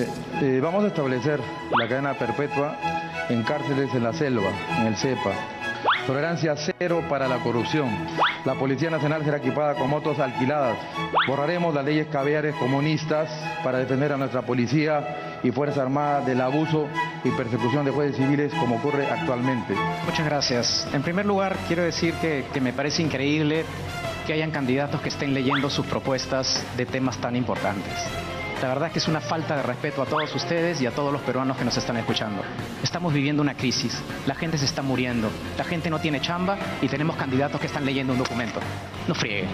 Eh, vamos a establecer la cadena perpetua en cárceles en la selva, en el CEPA. Tolerancia cero para la corrupción. La Policía Nacional será equipada con motos alquiladas. Borraremos las leyes caviares comunistas para defender a nuestra policía y Fuerza Armada del abuso y persecución de jueces civiles como ocurre actualmente. Muchas gracias. En primer lugar, quiero decir que, que me parece increíble que hayan candidatos que estén leyendo sus propuestas de temas tan importantes. La verdad es que es una falta de respeto a todos ustedes y a todos los peruanos que nos están escuchando. Estamos viviendo una crisis, la gente se está muriendo, la gente no tiene chamba y tenemos candidatos que están leyendo un documento. No friegue.